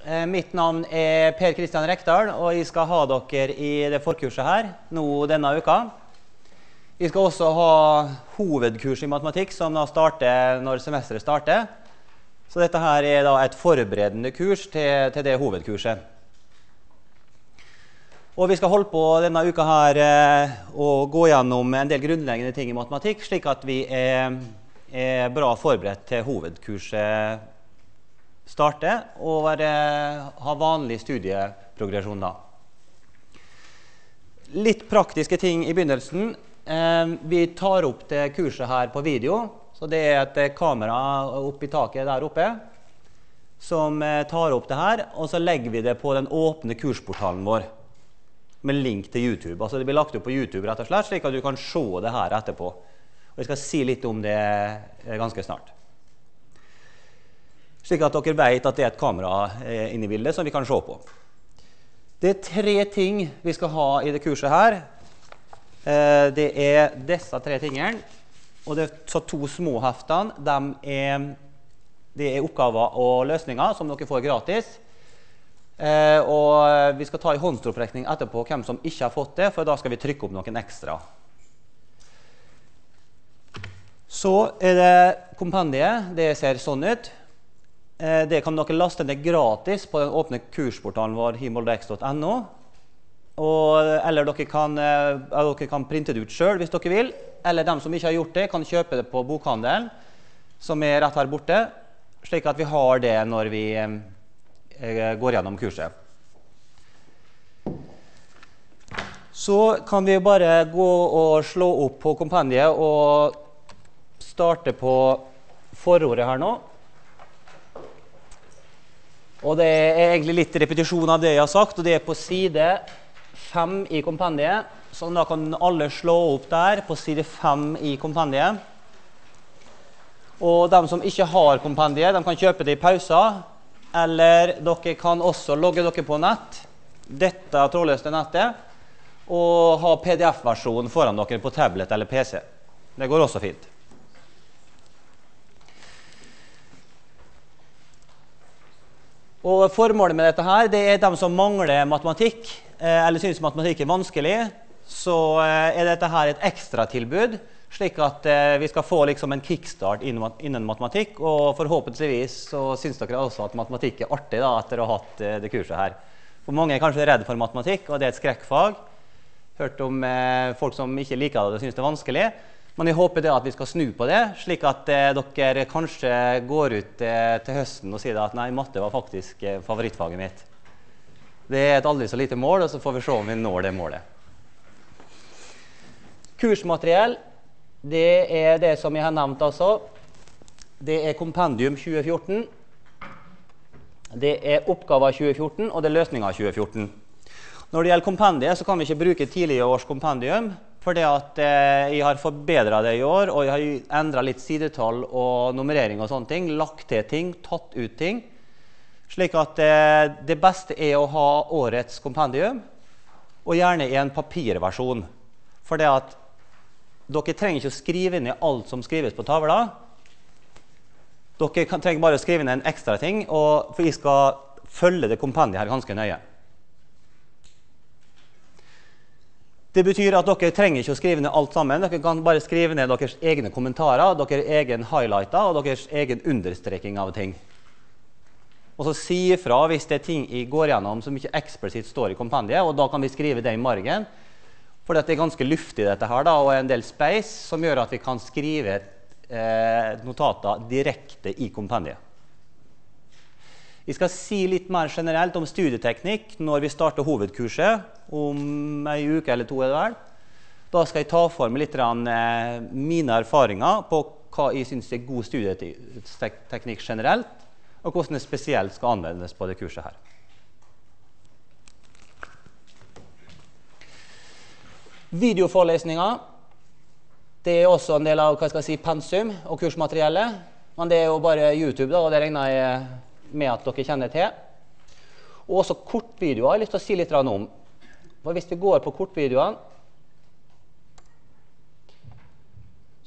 Eh, mitt navn er Per Kristian Rekdal, og jeg skal ha dere i det forkurset her nå denne uka. Vi skal også ha hovedkurs i matematikk, som da starter når semesteret starter. Så dette her er da et forberedende kurs til, til det hovedkurset. Og vi skal holde på denne uka her eh, og gå gjennom en del grunnleggende ting i matematikk, slik at vi er, er bra forberedt til hovedkurset starter, og være, ha vanlig studieprogresjon da. Litt praktiske ting i begynnelsen. Eh, vi tar opp det kurset her på video. Så det er et kamera oppi taket der oppe som eh, tar opp det her, og så legger vi det på den åpne kursportalen vår med link til YouTube. Altså Det blir lagt opp på YouTube, rett og slett, slik at du kan se det her etterpå. Og Jeg skal si litt om det eh, ganske snart. Slik at dere vet at det er et kamera eh, inne i bildet som vi kan se på. Det er tre ting vi skal ha i det kurset her. Eh, det er disse tre tingene. Og det er så to små heftene de er, det er oppgaver og løsninger som dere får gratis. Eh, og vi skal ta i håndsopprekning etterpå hvem som ikke har fått det, for da skal vi trykke opp noen ekstra. Så er det kompendiet. Det ser sånn ut. Eh, det kan dere laste ned gratis på den åpne kursportalen vår himoldex.no. Eller dere kan, eh, dere kan, printe det ut sjøl hvis dere vil. Eller de som ikke har gjort det, kan kjøpe det på bokhandelen, som er rett her borte. Slik at vi har det når vi eh, går gjennom kurset. Så kan vi bare gå og slå opp på kompendiet og starte på forordet her nå. Og Det er egentlig litt repetisjon av det jeg har sagt, og det er på side 5 i kompendiet. Så da kan alle slå opp der på side 5 i kompendiet. Og de som ikke har kompendiet, de kan kjøpe det i pauser. Eller dere kan også logge dere på nett, dette trådløse nettet, og ha PDF-versjonen foran dere på tablet eller PC. Det går også fint. Og Formålet med dette her, det er dem som mangler matematikk, eh, eller syns matematikk er vanskelig. Så eh, er dette her et ekstratilbud slik at eh, vi skal få liksom, en kickstart innen, matematikk. Og forhåpentligvis så syns dere også at matematikk er artig da, etter å ha hatt det kurset her. For mange er kanskje redd for matematikk, og det er et skrekkfag. Hørt om folk som ikke liker det og syns det er vanskelig. Men jeg håper det at vi skal snu på det, slik at eh, dere kanskje går ut eh, til høsten og sier at nei, matte var faktisk eh, favorittfaget mitt. Det er et aldri så lite mål, og så får vi se om vi når det målet. Kursmateriell det er det som jeg har nevnt, altså. Det er kompendium 2014. Det er oppgaver 2014, og det er løsninger 2014. Når det gjelder kompendiet, så kan vi ikke bruke tidligere års kompendium. Fordi at eh, jeg har forbedra det i år, og jeg har endra litt sidetall og nummerering. og sånne ting, Lagt til ting, tatt ut ting. Slik at eh, det beste er å ha årets kompendium, og gjerne i en papirversjon. For det at dere trenger ikke å skrive ned alt som skrives på tavla. Dere kan, trenger bare å skrive ned en ekstra ting, og, for jeg skal følge det kompendiet her ganske nøye. Det betyr at dere trenger ikke å skrive ned alt sammen. Dere kan bare skrive ned deres egne kommentarer, deres egen highlighter og deres egen understreking av ting. Og så si ifra hvis det er ting jeg går gjennom som ikke eksplisitt står i kompendiet, og da kan vi skrive det i margen. For det er ganske luftig dette her, da, og en del space som gjør at vi kan skrive eh, notater direkte i kompendiet. Vi skal si litt mer generelt om studieteknikk når vi starter hovedkurset om ei uke eller to. er det vel. Da skal jeg ta for meg litt eh, mine erfaringer på hva jeg syns er god studieteknikk generelt, og hvordan det spesielt skal anvendes på det kurset her. Videoforelesninger det er også en del av si, pensum og kursmateriellet. Men det er jo bare YouTube, da, og det regner jeg med at dere kjenner til. Og også kortvideoer jeg har lyst til å si litt om. For Hvis vi går på kortvideoene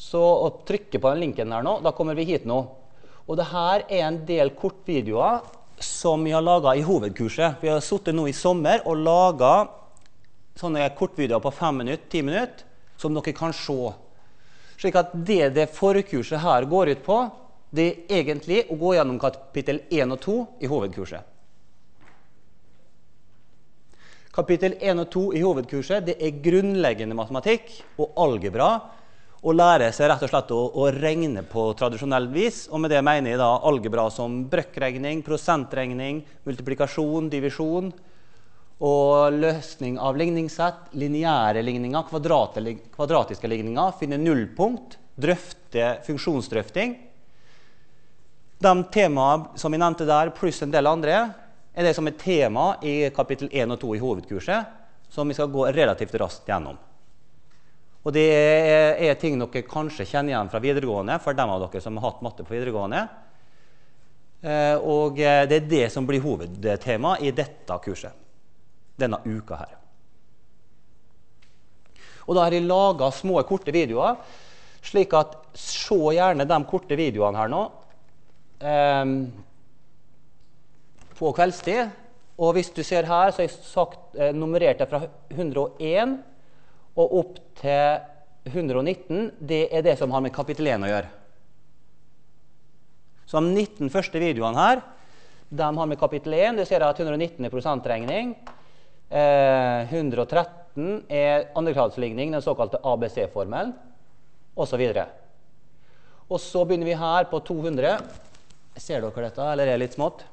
så, og trykker på den linken der nå, da kommer vi hit nå. Og det her er en del kortvideoer som vi har laga i hovedkurset. Vi har sittet nå i sommer og laga sånne kortvideoer på fem minutter, ti minutter, som dere kan se. Slik at det det forkurset her går ut på, det er egentlig å gå gjennom kapittel 1 og 2 i hovedkurset. Kapittel 1 og 2 i hovedkurset det er grunnleggende matematikk og algebra. Å lære seg rett og slett å, å regne på tradisjonelt vis. Og med det mener jeg da algebra som brøkkregning, prosentregning, multiplikasjon, divisjon og løsning av ligningssett, lineære ligninger, kvadratiske ligninger, finne nullpunkt, drøfte funksjonsdrøfting. De temaene som jeg nevnte der, pluss en del andre, er det som er tema i kapittel 1 og 2 i hovedkurset, som vi skal gå relativt raskt gjennom. Og det er, ting dere kanskje kjenner igjen fra videregående, for dem av dere som har hatt matte på videregående. Eh, og eh, det er det som blir hovedtema i dette kurset denne uka her. Og da har jeg laga små, korte videoer, slik at se gjerne de korte videoene her nå eh, på kveldstid. Og hvis du ser her, så har jeg sagt, eh, nummerert det fra 101 og opp til 119, det er det som har med kapittel 1 å gjøre. Så de 19 første videoene her de har med kapittel 1. Du ser at 119 er prosentregning. Eh, 113 er andregradsligning, den såkalte ABC-formelen, osv. Og så begynner vi her på 200. Ser dere dette, eller er det litt smått?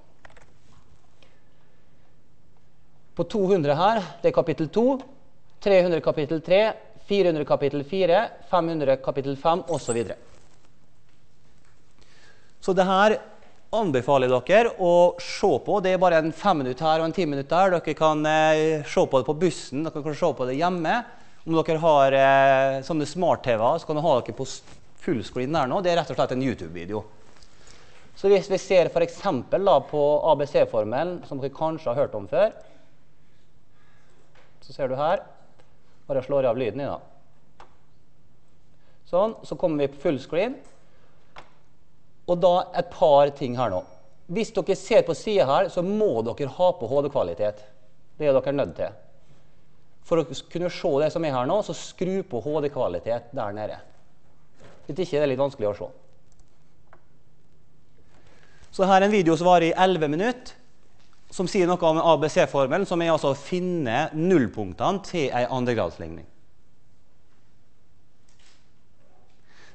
På 200 her, det er kapittel 2. 300 kapittel 3, 400 kapittel 4, 500 kapittel 5 osv. Så, så det her anbefaler dere å se på. Det er bare en fem minutt her og en ti minutt der. Dere kan eh, se på det på bussen, dere kan se på det hjemme. Om dere har eh, sånne smart-TV-er, så kan dere ha dere på fullscreen der nå. Det er rett og slett en YouTube-video. Så hvis vi ser f.eks. på ABC-formelen, som dere kanskje har hørt om før, så ser du her bare slår av lyden i, da. Sånn. Så kommer vi på fullscreen. Og da et par ting her nå. Hvis dere ser på sida her, så må dere ha på HD-kvalitet. Det er dere nødt til. For å kunne se det som er her nå, så skru på HD-kvalitet der nede. Hvis ikke det er litt vanskelig å se. Så her er en video som varer i 11 minutter som sier noe om ABC-formelen, som er altså å finne nullpunktene til ei andregradsligning.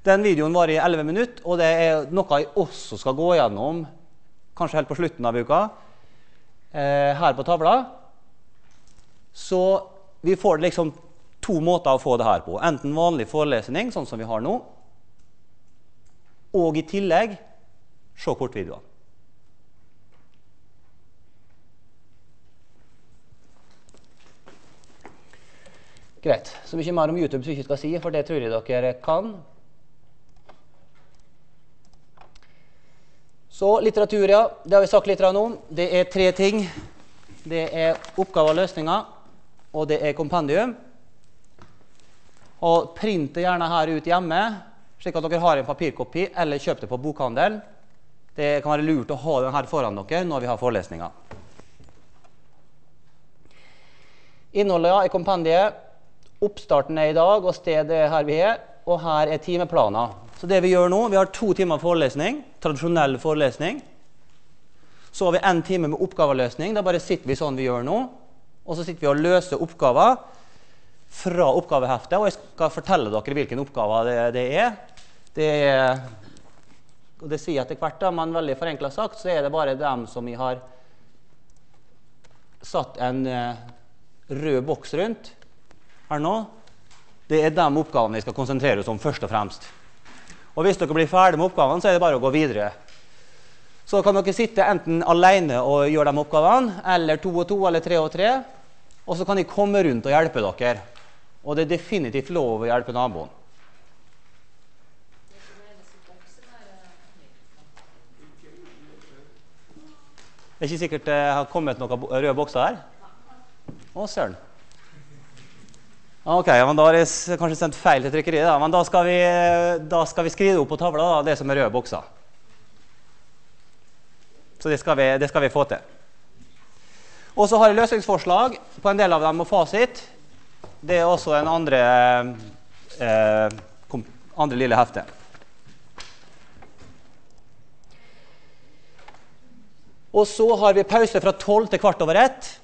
Den videoen varer i 11 minutter, og det er noe jeg også skal gå gjennom kanskje helt på slutten av uka eh, her på tavla. Så vi får liksom to måter å få det her på. Enten vanlig forelesning, sånn som vi har nå, og i tillegg se kortvideoene. Greit. Så mye mer om YouTube som vi ikke skal si, for det tror jeg dere kan. Så litteratur, ja. Det har vi sagt litt om. Det er tre ting. Det er oppgaver og løsninger, og det er kompendium. Og print det gjerne her ut hjemme, slik at dere har en papirkopi, eller kjøp det på bokhandel. Det kan være lurt å ha den her foran dere når vi har forelesninger. Innholdet ja, i kompendiet Oppstarten er i dag, og stedet er her vi er. Og her er timeplaner. Så det Vi gjør nå, vi har to timer forelesning, tradisjonell forelesning. Så har vi én time med oppgaveløsning. Da bare sitter vi sånn vi gjør nå. Og så sitter vi og løser oppgaver fra oppgaveheftet. Og jeg skal fortelle dere hvilken oppgave det, det er. Det er og det sier etter hvert, da, men veldig forenkla sagt, så er det bare dem som vi har satt en uh, rød boks rundt her nå, det er de oppgavene vi skal konsentrere oss om først og fremst. Og Hvis dere blir ferdig med oppgavene, så er det bare å gå videre. Så kan dere sitte enten alene og gjøre de oppgavene, eller to og to, eller tre og tre. Og så kan de komme rundt og hjelpe dere. Og det er definitivt lov å hjelpe naboen. Det er ikke sikkert det har kommet noen røde bokser her. Å, søren. Ok, men Da har jeg kanskje sendt feil til trykkeriet. Da. Men da skal, vi, da skal vi skrive opp på tavla da, det som er røde bokser. Så det skal vi, det skal vi få til. Og så har jeg løsningsforslag på en del av dem og fasit. Det er også en andre, eh, andre lille hefte. Og så har vi pause fra tolv til kvart over ett.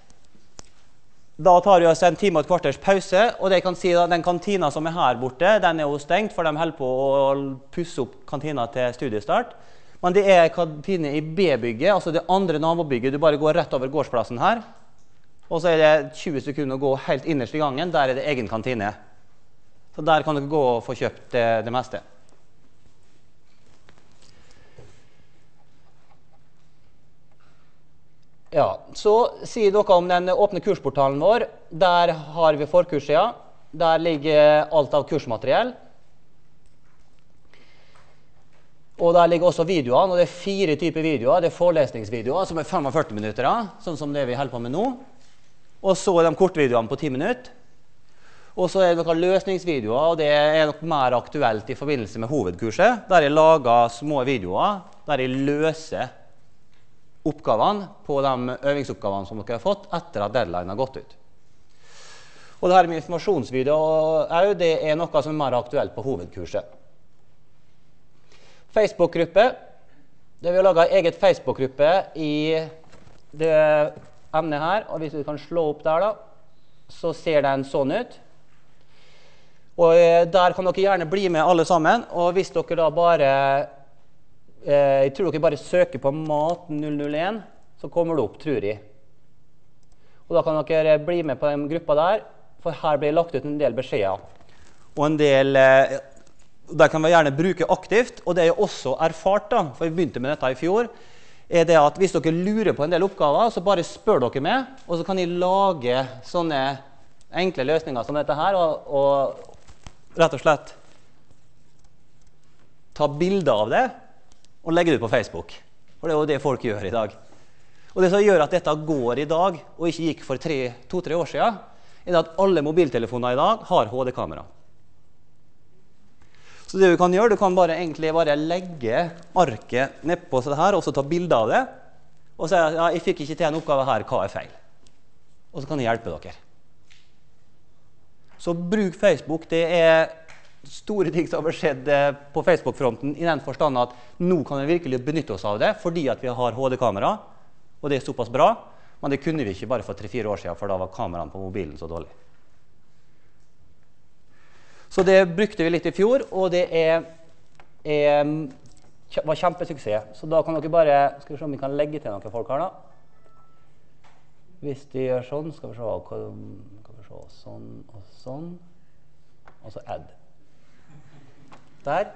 Da tar vi oss en time og et kvarters pause. og det kan si da, Den kantina som er her borte, den er jo stengt, for de holder på å pusse opp kantina til studiestart. Men det er kantine i B-bygget, altså det andre nabobygget. Du bare går rett over gårdsplassen her. Og så er det 20 sekunder å gå helt innerst i gangen. Der er det egen kantine. Så der kan dere gå og få kjøpt det, det meste. Ja, Så sier dere om den åpne kursportalen vår. Der har vi forkurssida. Der ligger alt av kursmateriell. Og Der ligger også videoene. og Det er fire typer videoer. Det er forelesningsvideoer som er 45 minutter, sånn som det vi holder på med nå. Og så er de kortvideoene på 10 minutter. Og så er det noen løsningsvideoer, og det er nok mer aktuelt i forbindelse med hovedkurset. Der jeg lager små videoer der jeg løser oppgavene på de øvingsoppgavene som dere har fått etter at deadline har gått ut. Og det her med informasjonsvideo òg, det er noe som er mer aktuelt på hovedkurset. Facebook-gruppe. Vi har laga eget Facebook-gruppe i det emnet her. Og hvis vi kan slå opp der, da, så ser den sånn ut. Og eh, Der kan dere gjerne bli med alle sammen. Og hvis dere da bare Eh, jeg tror dere bare søker på mat001, så kommer det opp, tror jeg. Og Da kan dere bli med på den gruppa der, for her blir det lagt ut en del beskjeder. Og en del eh, Der kan vi gjerne bruke aktivt. Og det er jo også erfart, da, for vi begynte med dette i fjor, er det at hvis dere lurer på en del oppgaver, så bare spør dere med, og så kan de lage sånne enkle løsninger som dette her, og, og rett og slett ta bilder av det og legge det ut på Facebook. For det er jo det folk gjør i dag. Og Det som gjør at dette går i dag, og ikke gikk for to-tre år siden, er at alle mobiltelefoner i dag har HD-kamera. Så det Du kan gjøre, du kan bare, egentlig bare legge arket nedpå sånn her, og så ta bilde av det. Og si at ja, 'jeg fikk ikke til en oppgave her, hva er feil?' Og så kan jeg hjelpe dere. Så bruk Facebook. Det er store ting som har skjedd eh, på Facebook-fronten i den forstand at nå kan vi virkelig benytte oss av det fordi at vi har HD-kamera, og det er såpass bra. Men det kunne vi ikke bare for tre-fire år siden, for da var kameraene på mobilen så dårlig. Så det brukte vi litt i fjor, og det er, er, var kjempesuksess. Så da kan dere bare Skal vi se om vi kan legge til noen folk her, da. Hvis de gjør sånn, skal vi se, skal vi se Sånn og sånn. Og så add. Der.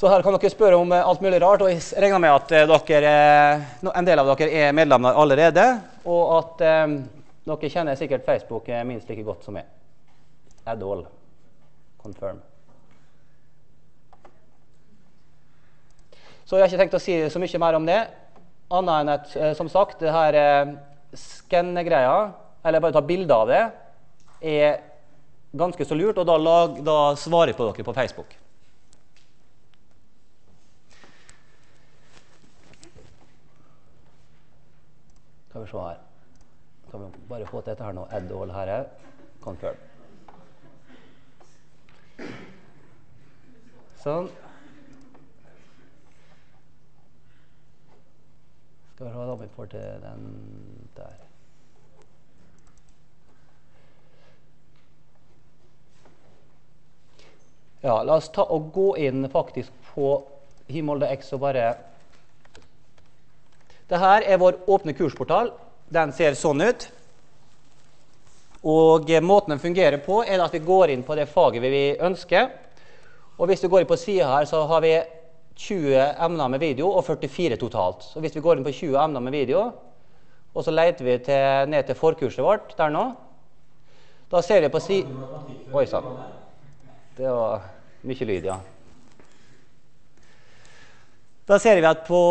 Så her kan dere spørre om alt mulig rart. og Jeg regner med at eh, dere, eh, en del av dere er medlemmer allerede. Og at um, dere kjenner sikkert Facebook minst like godt som meg. Adol. Confirm. Så jeg har ikke tenkt å si så mye mer om det. Annet enn at, som sagt, det her eh, skannegreia, eller bare ta bilde av det, er ganske så lurt, og da, lag, da svarer på dere på Facebook. Skal vi se her Kan vi bare få til dette her nå? Add all her. Confirm. Sånn. Skal vi se om vi får til den der. Ja, la oss ta og gå inn faktisk på Himolde og bare Dette er vår åpne kursportal. Den ser sånn ut. Og Måten den fungerer på, er at vi går inn på det faget vi ønsker. Og Hvis vi går inn på sida her, så har vi 20 emner med video og 44 totalt. Så Hvis vi går inn på 20 emner med video, og så leter vi til, ned til forkurset vårt der nå, da ser vi på si... Oi sann. Det var mye lyd, ja. Da ser vi at på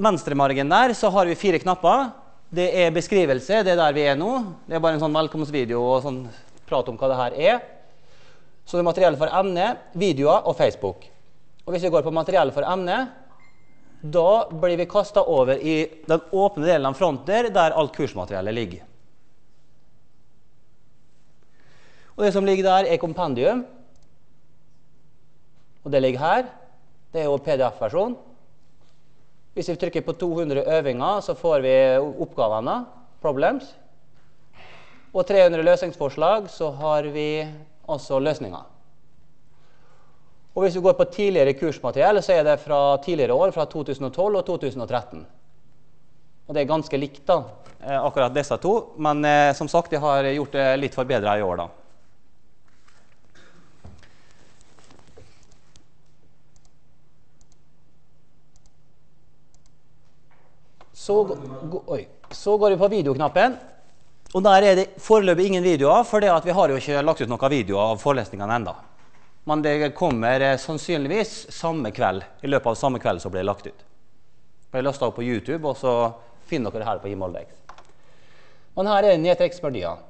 venstremargen der så har vi fire knapper. Det er beskrivelse, det er der vi er nå. Det er bare en sånn velkomstvideo og sånn prat om hva det her er. Så det er materiell for emne, videoer og Facebook. Og hvis vi går på materiell for emne, da blir vi kasta over i den åpne delen av fronten der, der alt kursmateriellet ligger. Og Det som ligger der, er kompendium. Og det ligger her. Det er jo PDF-versjon. Hvis vi trykker på 200 øvinger, så får vi oppgavene, problems. Og 300 løsningsforslag, så har vi også løsninger. Og Hvis vi går på tidligere kursmateriell, så er det fra tidligere år, fra 2012 og 2013. Og det er ganske likt, da, eh, akkurat disse to. Men eh, som sagt, de har gjort det litt forbedra i år, da. Så, oi, så, går vi på videoknappen. Og Der er det foreløpig ingen videoer, for vi har jo ikke lagt ut noen videoer av forelesningene enda. Men det kommer eh, sannsynligvis samme kveld, i løpet av samme kveld som blir lagt ut. Jeg blir lasta opp på YouTube, og så finner dere det her på Himmeldex. Men her er nedtrekksmenyer.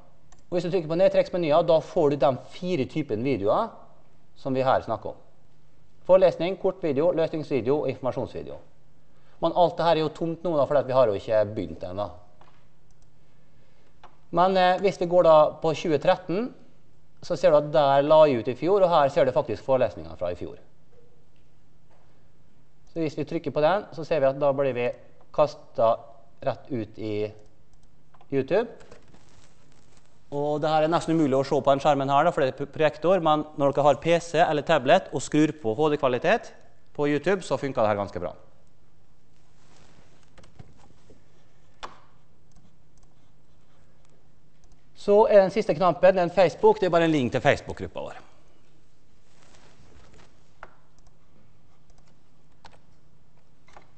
Og Hvis du trykker på nedtrekksmenyer, da får du de fire typene videoer som vi her snakker om. Forelesning, kortvideo, løsningsvideo og informasjonsvideo. Men alt dette er jo tomt nå, da, for vi har jo ikke begynt ennå. Men eh, hvis vi går da på 2013, så ser du at der la jeg ut i fjor, og her ser du faktisk forelesninga fra i fjor. Så Hvis vi trykker på den, så ser vi at da blir vi kasta rett ut i YouTube. Og det her er nesten umulig å se på den skjermen, her, for det er projektor, men når dere har PC eller tablet og skrur på HD-kvalitet på YouTube, så funker det her ganske bra. Så er den siste knappen den Facebook. Det er bare en link til Facebook-gruppa vår.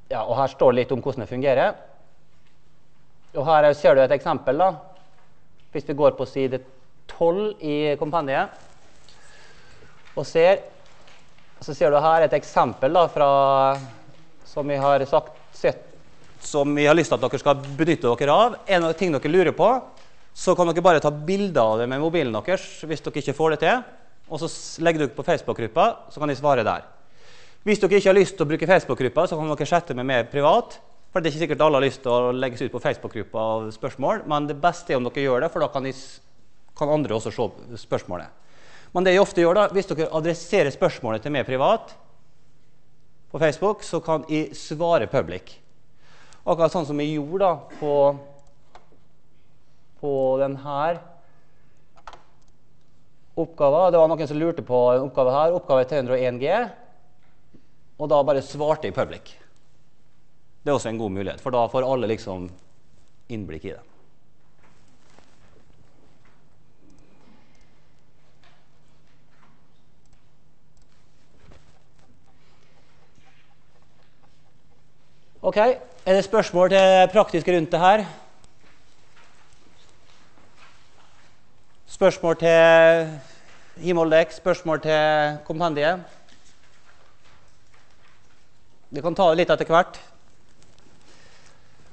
Ja, og Her står det litt om hvordan det fungerer. Og Her ser du et eksempel. da. Hvis vi går på side 12 i kompendiet og ser, så ser du her et eksempel da, fra, som vi har sagt, sett, som vi har lyst til at dere skal benytte dere av. En av tingene dere lurer på, så kan dere bare ta bilder av det med mobilen deres hvis dere ikke får det til. Og så legger dere på Facebook-gruppa, så kan de svare der. Hvis dere ikke har lyst til å bruke Facebook-gruppa, så kan dere chatte med meg privat. For det er ikke sikkert alle har lyst til å legges ut på Facebook-gruppa av spørsmål. Men det beste er om dere gjør det, for da kan, de, kan andre også se spørsmålet. Men det jeg ofte gjør da, hvis dere adresserer spørsmålet til meg privat på Facebook, så kan jeg svare public. Akkurat sånn som jeg gjorde da på på denne oppgaven. Det var noen som lurte på en oppgave her. Oppgave 301G. Og da bare svarte i public. Det er også en god mulighet, for da får alle liksom innblikk i det. Ok, Er det spørsmål til praktisk rundt det her? Spørsmål til Himoldek, spørsmål til kompendiet? Vi kan ta det litt etter hvert.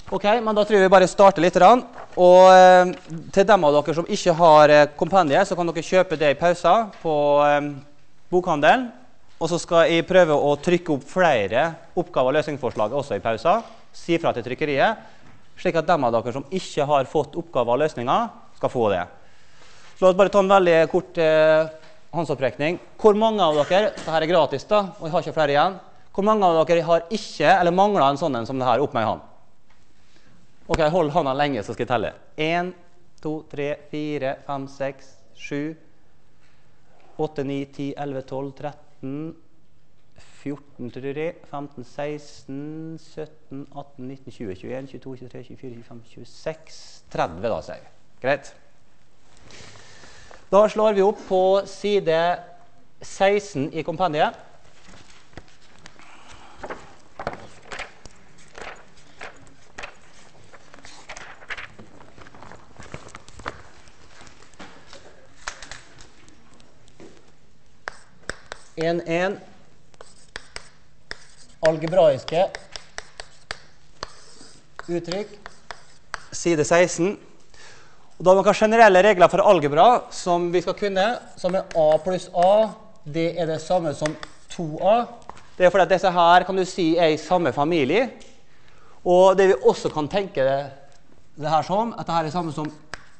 Ok, men Da tror vi bare starter litt. Og eh, Til dem av dere som ikke har eh, kompendiet, så kan dere kjøpe det i pausen på eh, bokhandelen. Og så skal jeg prøve å trykke opp flere oppgaver og løsningsforslag også i pausen. Si fra til trykkeriet, slik at dem av dere som ikke har fått oppgaver og løsninger, skal få det. La oss bare ta en veldig kort eh, håndsopprekning. Hvor mange av dere Dette er gratis, da, og jeg har ikke flere igjen. Hvor mange av dere har ikke eller mangla en sånn en som det her opp med ei hånd? Ok, Hold hånda lenge, så skal jeg telle. 1, 2, 3, 4, 5, 6, 7, 8, 9, 10, 11, 12, 13 14, 3, 15, 16, 17, 18, 19, 20, 21, 22, 23, 24, 25, 26 30, da, sier jeg. Greit? Da slår vi opp på side 16 i kompendiet. En, en algebraiske uttrykk, side 16. Og da har man generelle regler for algebra som vi skal kunne, som er A pluss A. Det er det samme som 2A. Det er fordi at disse her kan du si er i samme familie. Og det vi også kan tenke det her som, at dette er det samme som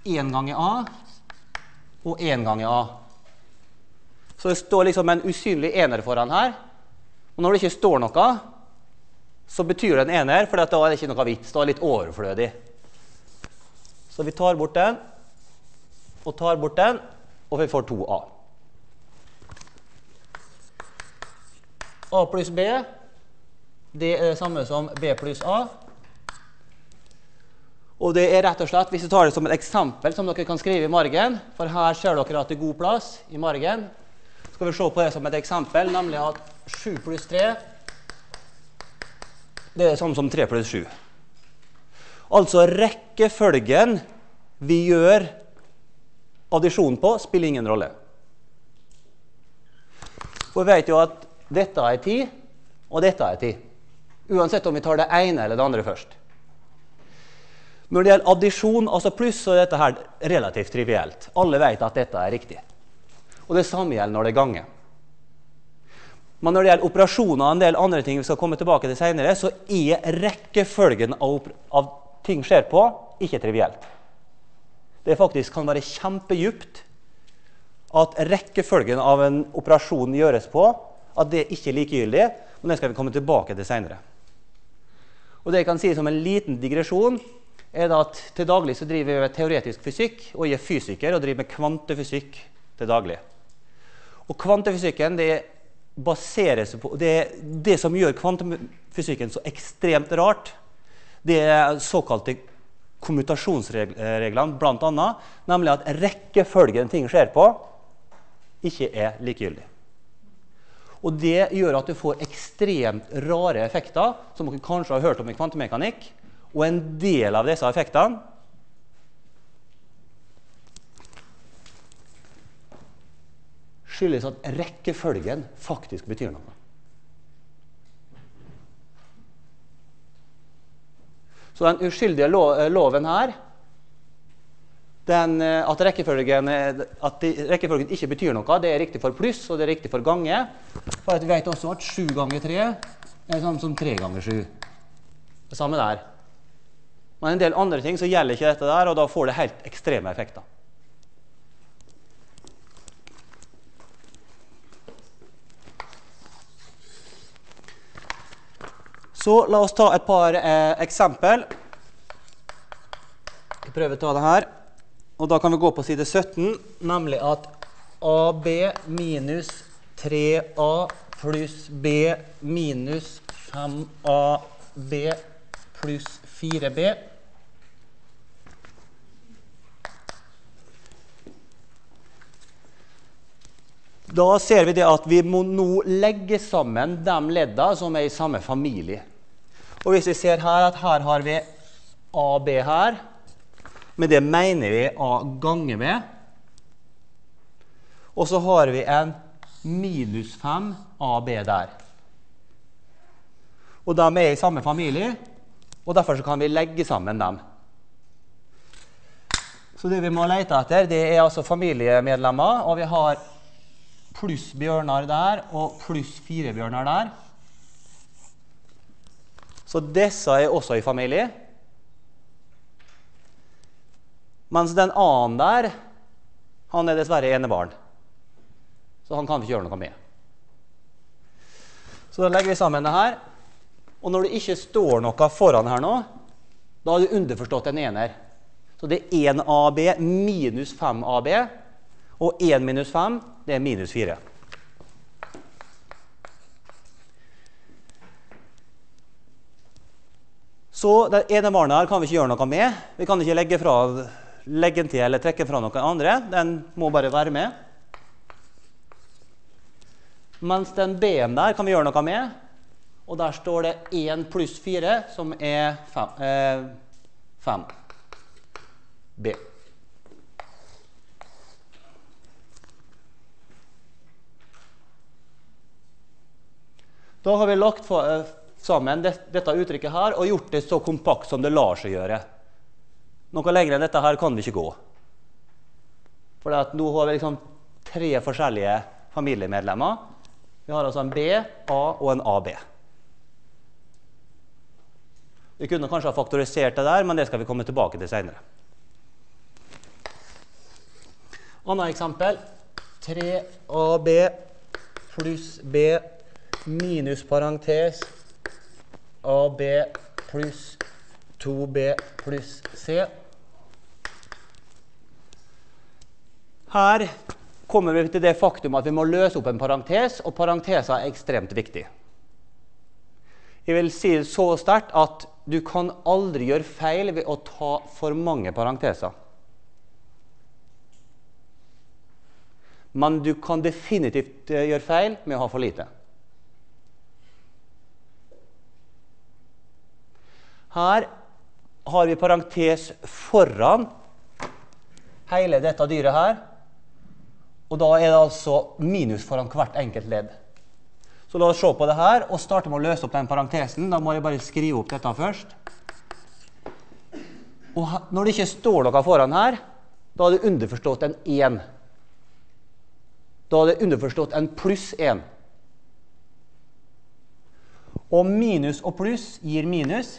1 ganger A og 1 ganger A. Så det står liksom en usynlig ener foran her. Og når det ikke står noe, så betyr det en ener, for da er det ikke noe vits. Da er det litt overflødig. Så vi tar bort den og tar bort den, og vi får 2A. A pluss B det er det samme som B pluss A. Og det er rett og slett, Hvis vi tar det som et eksempel som dere kan skrive i margen, for her ser dere at det er god plass i margen, skal vi se på det som et eksempel, nemlig at 7 pluss 3 det er det samme som 3 pluss 7. Altså rekkefølgen vi gjør addisjon på, spiller ingen rolle. For vi vet jo at dette er 10, og dette er 10. Uansett om vi tar det ene eller det andre først. Når det gjelder addisjon, altså pluss, så er dette her relativt trivielt. Alle vet at dette er riktig. Og det samme gjelder når det er ganger. Men når det gjelder operasjoner og en del andre ting vi skal komme tilbake til senere, så er rekkefølgen av, av ting skjer på, ikke trivielt. Det faktisk kan være kjempedypt at rekkefølgen av en operasjon gjøres på, at det ikke er likegyldig. Men det skal vi komme tilbake til senere. Og det jeg kan si som en liten digresjon, er at til daglig så driver vi med teoretisk fysikk, og jeg er fysiker og driver med kvantefysikk til daglig. Og kvantefysikken det baserer på det, det som gjør kvantefysikken så ekstremt rart, det er såkalte kommutasjonsreglene, bl.a. Nemlig at rekkefølgen ting skjer på, ikke er likegyldig. Og Det gjør at du får ekstremt rare effekter, som dere kanskje har hørt om i kvantemekanikk. Og en del av disse effektene skyldes at rekkefølgen faktisk betyr noe. Så den uskyldige loven her den, eh, at, rekkefølgen, at rekkefølgen ikke betyr noe, det er riktig for pluss og det er riktig for gange. For vi vet også at 7 ganger 3 er det samme som 3 ganger 7. Det samme der. Men en del andre ting så gjelder ikke dette der, og da får det helt ekstreme effekter. Så la oss ta et par eh, eksempel. Jeg prøver å ta det her. Og da kan vi gå på side 17, nemlig at AB minus 3A pluss B minus 5AB pluss 4B Da ser vi det at vi må nå legge sammen de leddene som er i samme familie. Og hvis vi ser her at her har vi AB her, med det mener vi A ganger B. Og så har vi en minus 5 AB der. Og de er i samme familie, og derfor kan vi legge sammen dem. Så det vi må lete etter, det er altså familiemedlemmer. Og vi har pluss Bjørnar der og pluss fire Bjørnar der. Så disse er også i familie. Mens den annen der, han er dessverre enebarn. Så han kan vi ikke gjøre noe med. Så da legger vi sammen det her. Og når det ikke står noe foran her nå, da har du underforstått en ener. Så det er 1 AB minus 5 AB. Og 1 minus 5, det er minus 4. Så det ene barnet her kan vi ikke gjøre noe med. Vi kan ikke legge fra legge den til eller trekke fra noen andre. Den må bare være med. Mens den B-en der kan vi gjøre noe med. Og der står det 1 pluss 4, som er 5. Eh, B. Da har vi lagt eh, sammen dette uttrykket her og gjort det så kompakt som det lar seg gjøre. Noe lenger enn dette her kan vi ikke gå. For nå har vi liksom tre forskjellige familiemedlemmer Vi har altså en B, A og en AB. Vi kunne kanskje ha faktorisert det der, men det skal vi komme tilbake til seinere. Annet eksempel. 3AB pluss B minus parentes AB pluss 2B pluss C. Her kommer vi til det faktum at vi må løse opp en parentes, og parenteser er ekstremt viktig. Jeg vil si det så sterkt at du kan aldri gjøre feil ved å ta for mange parenteser. Men du kan definitivt eh, gjøre feil med å ha for lite. Her har vi parentes foran hele dette dyret her. Og da er det altså minus foran hvert enkelt ledd. Så la oss se på det her og starte med å løse opp den parentesen. Da må jeg bare skrive opp dette først. Og når det ikke står noe foran her, da er det underforstått en 1. Da er det underforstått en pluss 1. Og minus og pluss gir minus.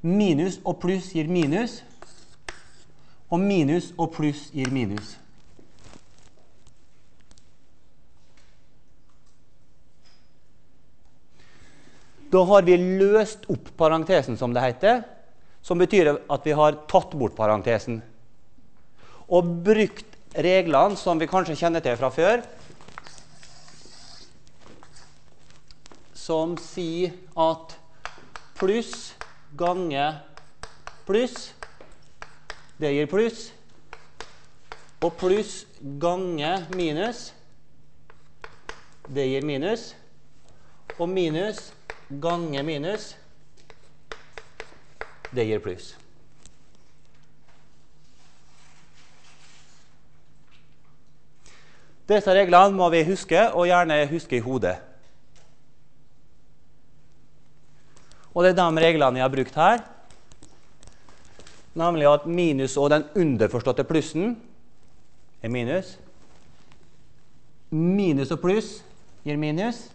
Minus og pluss gir minus. Og minus og pluss gir minus. Da har vi løst opp parentesen, som det heter, som betyr at vi har tatt bort parentesen. Og brukt reglene som vi kanskje kjenner til fra før, som sier at pluss ganger pluss, det gir pluss. Og pluss ganger minus, det gir minus. Og minus ganger minus, det gir pluss. Disse reglene må vi huske, og gjerne huske i hodet. Og det er de reglene jeg har brukt her. Nemlig at minus og den underforståtte plussen er minus. Minus og pluss gir minus.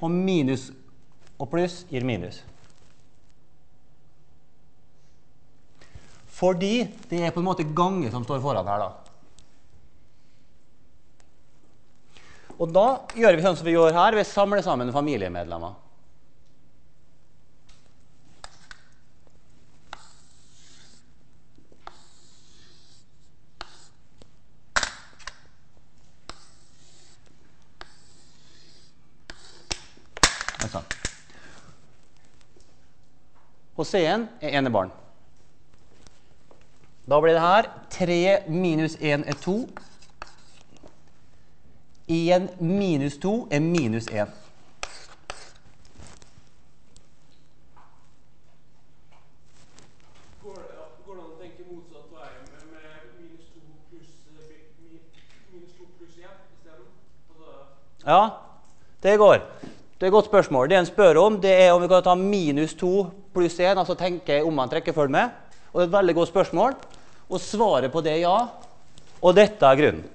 Og minus og pluss gir minus. Fordi det er på en måte gange som står foran her. da. Og da gjør vi sånn som vi gjør her. Vi samler sammen familiemedlemmer. Og C-en er enebarn. Da blir det her 3 minus 1 er 2. 1 minus 2 er minus 1. Ja, det går. Det er et godt spørsmål. Det en spør om, det er om vi kan ta minus 2 pluss 1, altså tenke om man rekkefølge med. Og det er et veldig godt spørsmål. Og svaret på det er ja. Og dette er grunnen.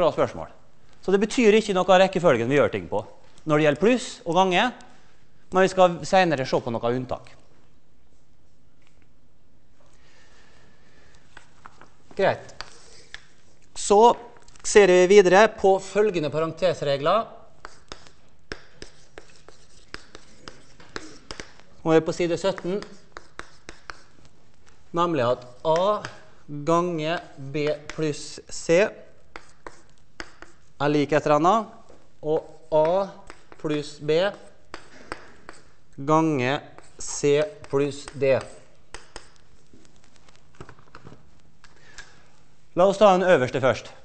Bra spørsmål. Så det betyr ikke noe av rekkefølgen vi gjør ting på når det gjelder pluss og gange. Men vi skal senere se på noe unntak. Greit. Så ser vi videre på følgende parentesregler. Og er på side 17, nemlig at A ganger B pluss C er lik et eller annet, og A pluss B ganger C pluss D. La oss ta den øverste først.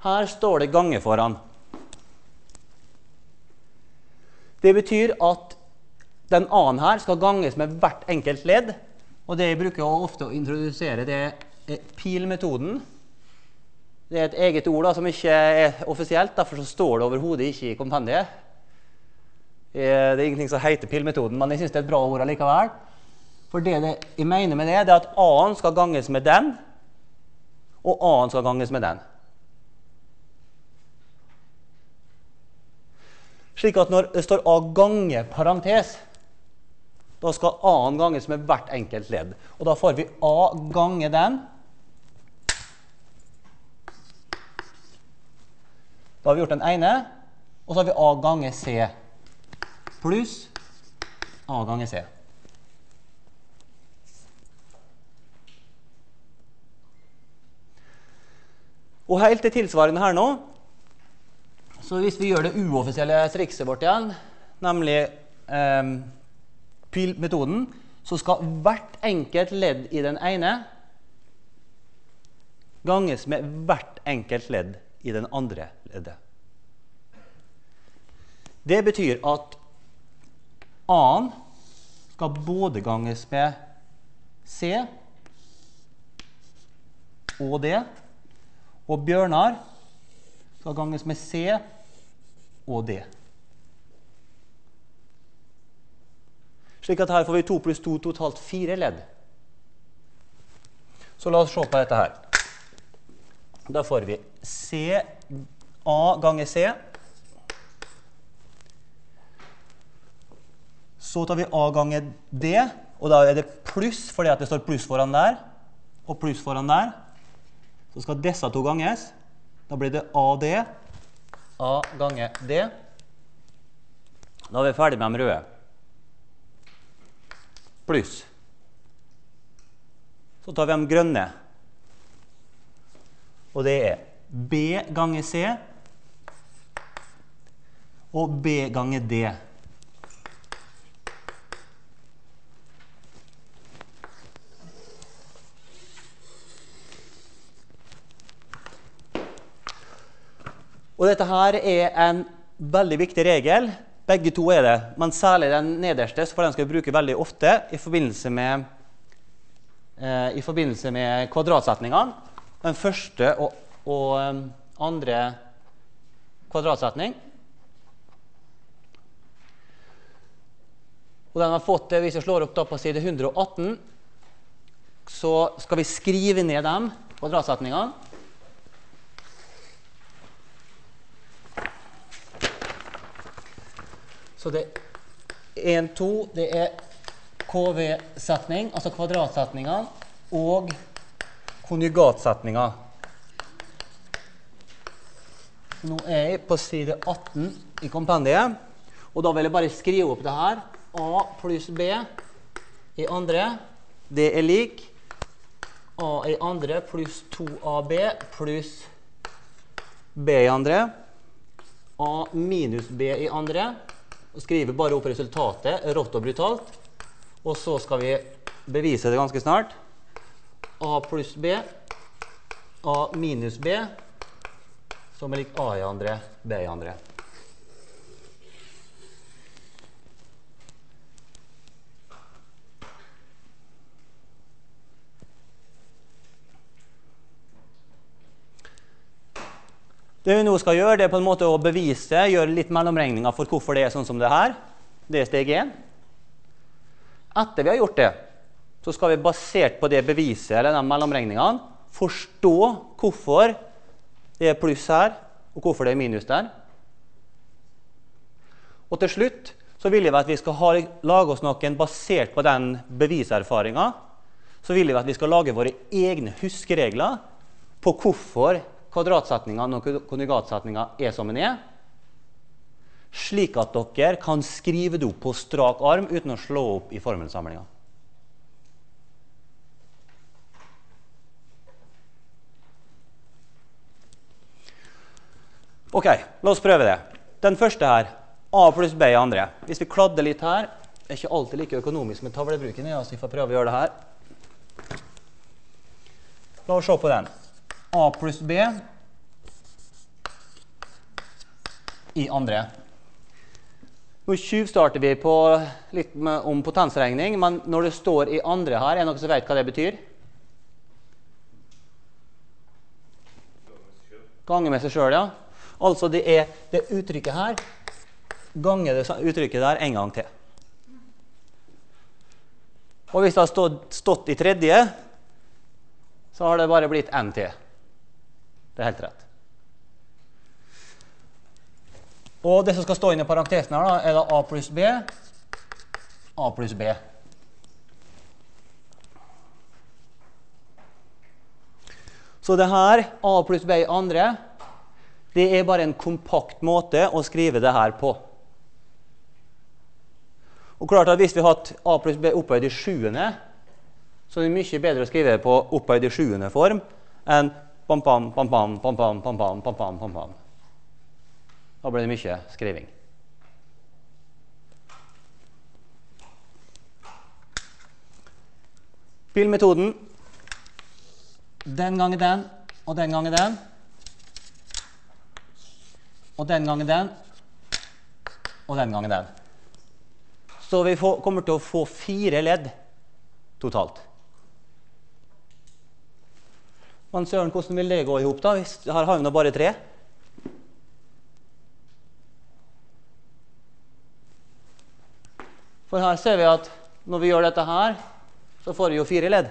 Her står det 'gange' foran. Det betyr at den a-en her skal ganges med hvert enkelt ledd. Og det jeg bruker ofte å introdusere, det er pilmetoden. Det er et eget ord da, som ikke er offisielt, derfor står det overhodet ikke i kompendiet. Det er ingenting som heter pilmetoden, men jeg syns det er et bra ord allikevel. For det jeg mener med det, det er at a-en skal ganges med den, og a-en skal ganges med den. Slik at når det står a gange parentes, da skal a-en ganges med hvert enkelt ledd. Og da får vi a gange den. Da har vi gjort den ene, og så har vi a gange c pluss a gange c. Og helt til tilsvarende her nå Så hvis vi gjør det uoffisielle trikset vårt igjen, nemlig eh, pilmetoden, så skal hvert enkelt ledd i den ene ganges med hvert enkelt ledd i den andre leddet. Det betyr at A-en skal både ganges med C og D. Og Bjørnar skal ganges med C og det. Slik at her får vi 2 pluss 2 totalt fire ledd. Så la oss se på dette her. Da får vi C, A ganger C. Så tar vi A ganger D, og da er det pluss fordi det står pluss foran der og pluss foran der. Så skal disse to ganges. Da blir det AD. A ganger D. Da er vi ferdig med de røde. Pluss. Så tar vi de grønne. Og det er B ganger C og B ganger D. Og dette her er en veldig viktig regel. Begge to er det, men særlig den nederste for den skal vi bruke veldig ofte i forbindelse med, eh, i forbindelse med kvadratsetningene. Den første og, og um, andre kvadratsetning. Og den har fått det, Hvis jeg slår opp da på side 118, så skal vi skrive ned de kvadratsetningene. Så det er 1, 2, det er KV-setning, altså kvadratsetninger, og konjugatsetninger. Nå er jeg på side 18 i kompendiet, og da vil jeg bare skrive opp det her. A pluss B i andre, det er lik A i andre pluss 2AB pluss B i andre. A minus B i andre og skriver bare opp resultatet rått og brutalt. Og så skal vi bevise det ganske snart. A pluss B, A minus B, som er lik A i andre, B i andre. Det vi nå skal gjøre, det er på en måte å bevise, gjøre litt mellomregninger for hvorfor det er sånn som det er her. Det er steg 1. Etter vi har gjort det, så skal vi basert på det beviset eller de mellomregningene forstå hvorfor det er pluss her, og hvorfor det er minus der. Og til slutt så vil jeg at vi skal ha, lage oss noen basert på den beviserfaringa. Så vil jeg at vi skal lage våre egne huskeregler på hvorfor kvadratsetningene og konjugatsetninga er som den er, slik at dere kan skrive det opp på strak arm uten å slå opp i formelsamlinga. Ok, la oss prøve det. Den første her, A pluss B i andre. Hvis vi kladder litt her Det er ikke alltid like økonomisk med tavlebruken. Ja, så vi får prøve å gjøre det her. La oss se på den. A pluss B i andre. Nå tjuvstarter vi på litt om potensregning, men når det står i andre her, er det noen som vet hva det betyr? Gange med seg sjøl, ja. Altså det er det uttrykket her ganger det uttrykket der en gang til. Og hvis det har stått, stått i tredje, så har det bare blitt NT. Det er helt rett. Og det som skal stå inn i parentesen her, da, er da A pluss B. A pluss B. Så det her, A pluss B i andre, det er bare en kompakt måte å skrive det her på. Og klart at Hvis vi har hatt A pluss B opphøyd i sjuende, så er det mye bedre å skrive det på opphøyd i sjuende form enn pam, pam, pam, pam, pam, pam, pam, pam, pam, pam, pam, pam. Da ble det mye skriving. Bilmetoden. Den gangen den, og den gangen den. Og den gangen den, og den gangen den. Så vi får, kommer til å få fire ledd totalt. Men søren, hvordan vil det gå i hop? Her har vi nå bare tre. For her ser vi at når vi gjør dette her, så får vi jo fire ledd.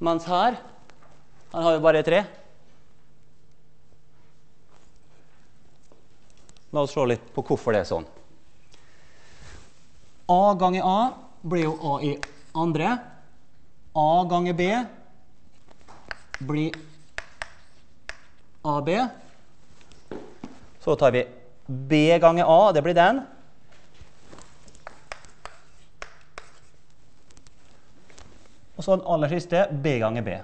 Mens her her har vi bare tre. La oss se litt på hvorfor det er sånn. A ganger A blir jo A i andre. A ganger B blir AB. Så tar vi B ganger A, det blir den. Og så den aller siste B ganger B.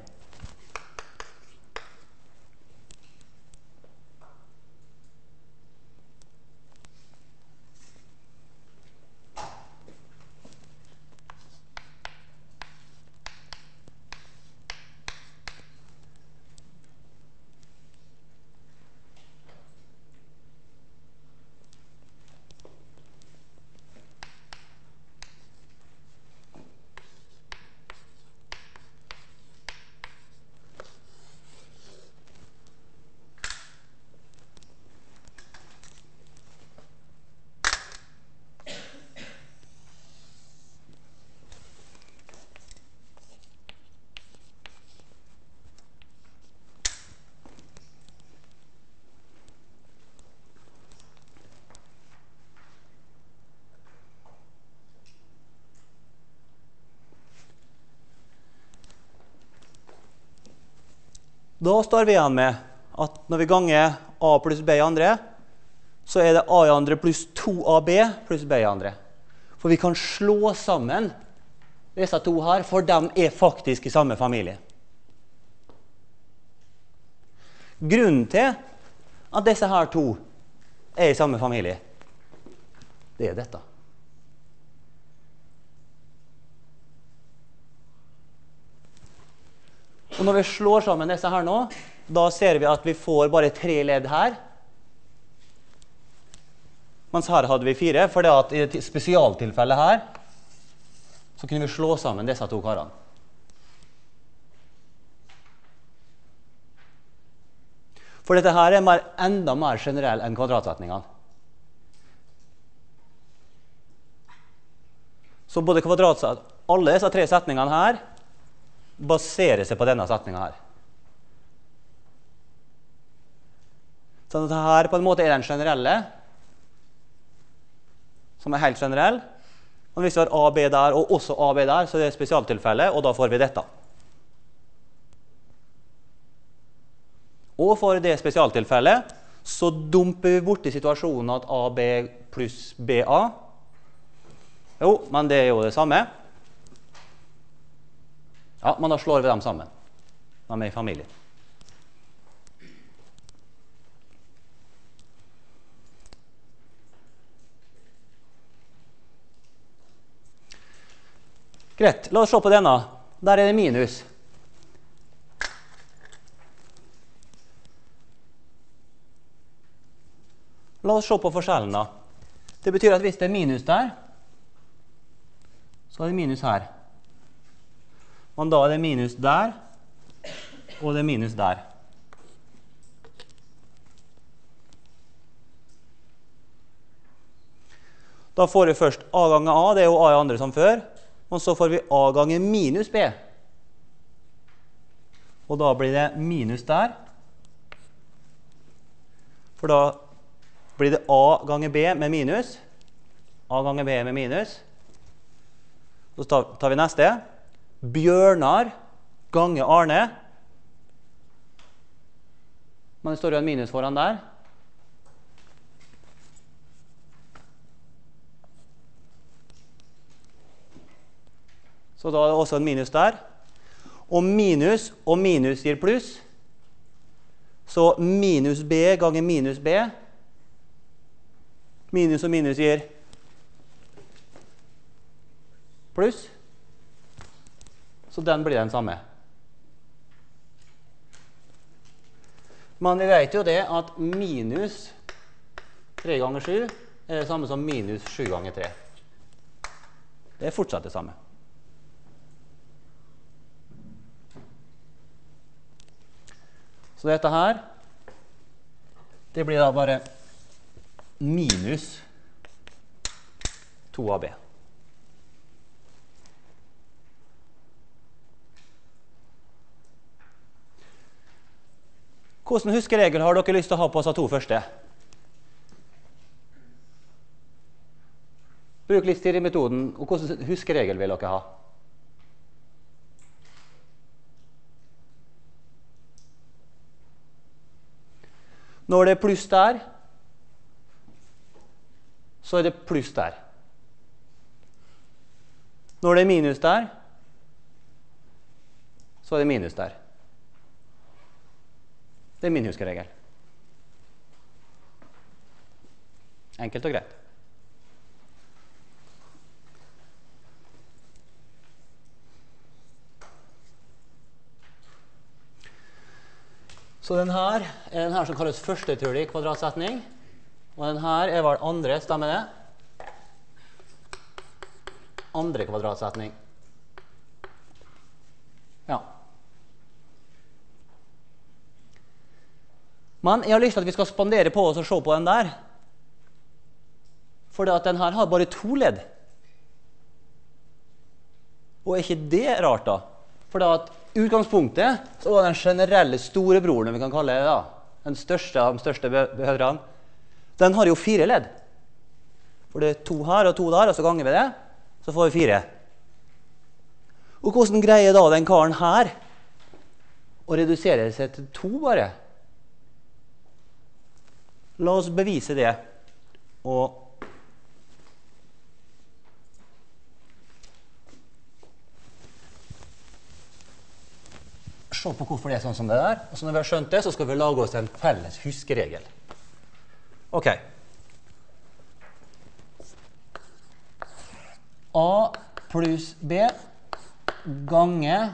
Da står vi igjen med at når vi ganger A pluss B i andre, så er det A i andre pluss 2AB pluss B i andre. For vi kan slå sammen disse to her, for de er faktisk i samme familie. Grunnen til at disse her to er i samme familie, det er dette. Og når vi slår sammen disse her nå, da ser vi at vi får bare tre ledd her. Mens her hadde vi fire, for i et spesialtilfelle her så kunne vi slå sammen disse to karene. For dette her er mer, enda mer generell enn kvadratsetningene. Så både kvadratset, alle disse tre setningene her baserer seg på denne setninga her. Så dette her på en måte er den generelle, som er helt generell. Og hvis vi har AB der og også AB der, så er det et spesialtilfelle, og da får vi dette. Og for det spesialtilfellet så dumper vi borti situasjonen at AB pluss BA Jo, men det er jo det samme. Ja, men da slår vi dem sammen. De er i familie. Greit. La oss se på denne. Der er det minus. La oss se på forskjellen. da. Det betyr at hvis det er minus der, så er det minus her. Men da er det minus der, og det er minus der. Da får vi først A ganger A, det er jo A i andre som før. Og så får vi A ganger minus B. Og da blir det minus der. For da blir det A ganger B med minus. A ganger B med minus. Så tar vi neste. Bjørnar ganger Arne. Men det står jo en minus foran der. Så da er det også en minus der. Og minus og minus gir pluss. Så minus b ganger minus b Minus og minus gir pluss. Så den blir den samme. Men vi vet jo det at minus 3 ganger 7 er det samme som minus 7 ganger 3. Det er fortsatt det samme. Så dette her det blir da bare minus 2AB. Hvilken huskeregel har dere lyst til å ha på disse to første? Bruk litt tid i metoden. Og hvilken huskeregel vil dere ha? Når det er pluss der, så er det pluss der. Når det er minus der, så er det minus der. Det er min huskeregel. Enkelt og greit. Så den her er den her som kalles første teori kvadratsetning. Og den her er vel andre, stemmer det? Andre kvadratsetning. Ja. Men jeg har lyst til at vi skal spandere på oss og se på den der. For den her har bare to ledd. Og er ikke det rart, da? For at utgangspunktet så var den generelle storebroren vi kan kalle det da, den største av de største behøverne, den har jo fire ledd. For det er to her og to der, og så ganger vi det, så får vi fire. Og hvordan greier da den karen her å redusere seg til to, bare? La oss bevise det. Og se på hvorfor det er sånn som det er. Og så når vi har skjønt det, så skal vi lage oss en felles huskeregel. Ok. A pluss B ganger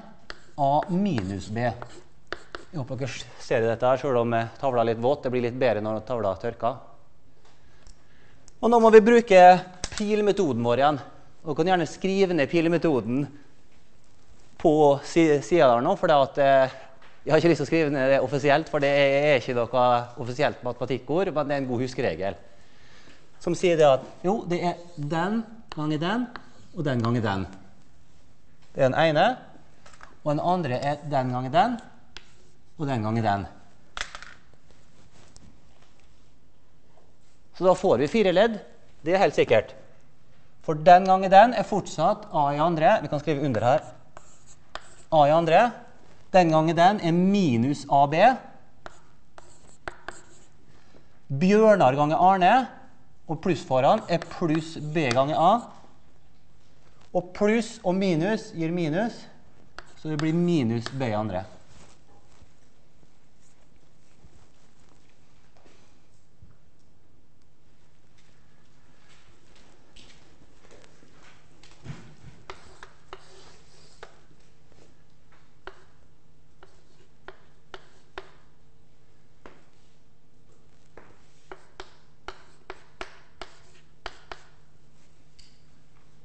A minus B. Jeg håper dere ser dette, her, selv om tavla er litt våt. Det blir litt bedre når tavla tørker. Og nå må vi bruke pilmetoden vår igjen. Dere kan gjerne skrive ned pilmetoden på sida der nå. For eh, jeg har ikke lyst til å skrive ned det offisielt, for det er ikke noe offisielt matematikkord, men det er en god huskeregel. Som sier det at jo, det er den ganger den og den ganger den. Det er den ene. Og den andre er den ganger den og den ganger den. Så da får vi fire ledd. Det er helt sikkert. For den ganger den er fortsatt A i andre. Vi kan skrive under her. A i andre. Den gangen den er minus AB. Bjørnar ganger Arne, og pluss foran, er pluss B ganger A. Og pluss og minus gir minus, så det blir minus B i andre.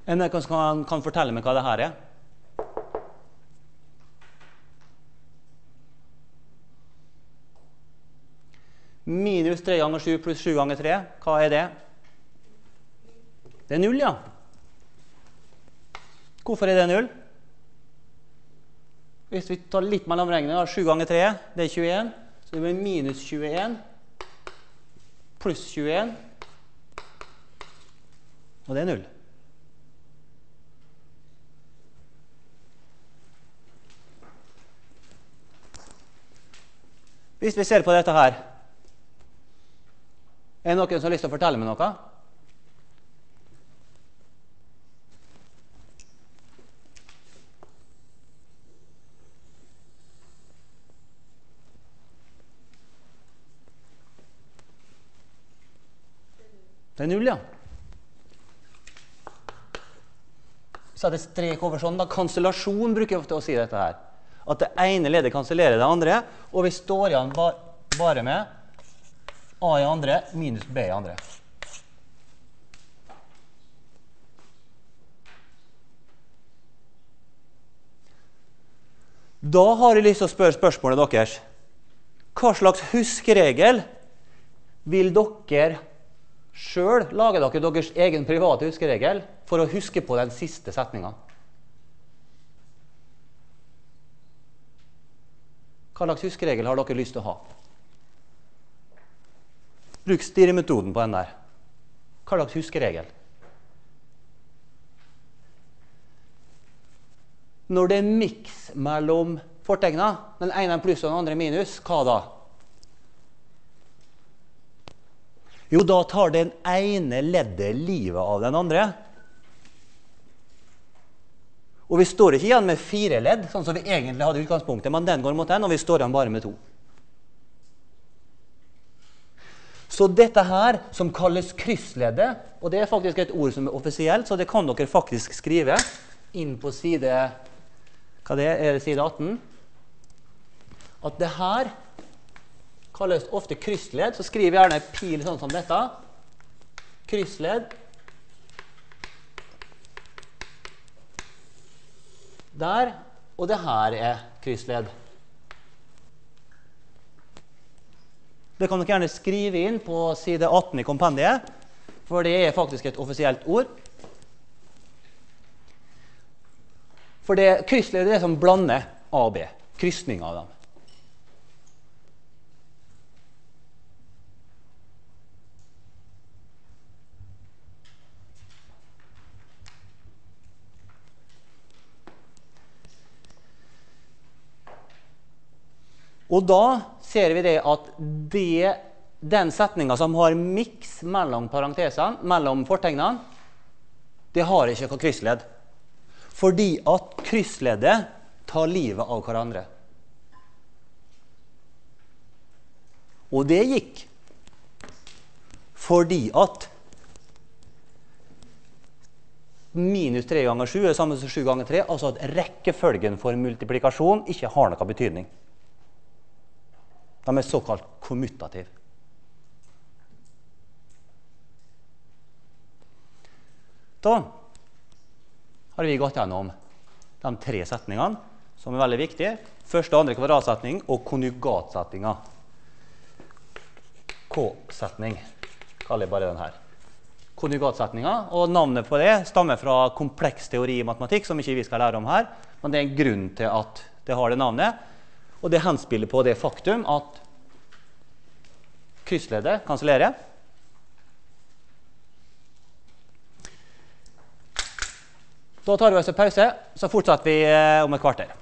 En jeg kan, kan fortelle meg hva det her er? Minus 3 ganger 7 pluss 7 ganger 3, hva er det? Det er null, ja. Hvorfor er det null? Hvis vi tar litt mellomregning, 7 ganger 3 det er 21. Så det blir minus 21 pluss 21. Og det er null. Hvis vi ser på dette her Er det noen som har lyst til å fortelle meg noe? Det er null, ja. Så det strek over sånn. da. Kansellasjon bruker jeg ofte å si dette her. At det ene leddet kansellerer det andre, og vi står igjen bare med A i andre minus B i andre. Da har jeg lyst til å spørre spørsmålet deres. Hva slags huskeregel vil dere Sjøl lage dere deres egen private huskeregel for å huske på den siste setninga. Hva slags huskeregel har dere lyst til å ha? Bruk stirremetoden på den der. Hva slags huskeregel? Når det er miks mellom fortegna, den ene pluss og den andre minus, hva da? Jo, da tar den ene leddet livet av den andre. Og vi står ikke igjen med fire ledd, sånn som vi egentlig hadde i utgangspunktet, men den går mot den, og vi står igjen bare med to. Så dette her, som kalles kryssleddet, og det er faktisk et ord som er offisielt, så det kan dere faktisk skrive inn på side hva det er, er det side 18? At det her kalles ofte kryssledd. Så skriv gjerne pil sånn som dette. Kryssledd. Der. Og det her er kryssledd. Det kan dere gjerne skrive inn på side 18 i kompendiet, for det er faktisk et offisielt ord. For det kryssledd er det som blander A og B. Krysning av dem. Og da ser vi det at det, den setninga som har miks mellom parentesene, mellom fortegnene, det har ikke noe kryssledd. Fordi at kryssleddet tar livet av hverandre. Og det gikk fordi at minus 3 ganger 7 er samme som 7 ganger 3, altså at rekkefølgen for multiplikasjon ikke har noen betydning. De er såkalt kommutative. Da har vi gått gjennom de tre setningene som er veldig viktige. Første og andre kvadratsetning og konjugatsetninga. K-setning kaller jeg bare den her. Konjugatsetninga, og Navnet på det stammer fra kompleks teori i matematikk, som ikke vi skal lære om her. Men det er en grunn til at det har det navnet. Og det henspiller på det faktum at kryssleddet kansellerer. Da tar vi oss en pause, så fortsetter vi eh, om et kvarter.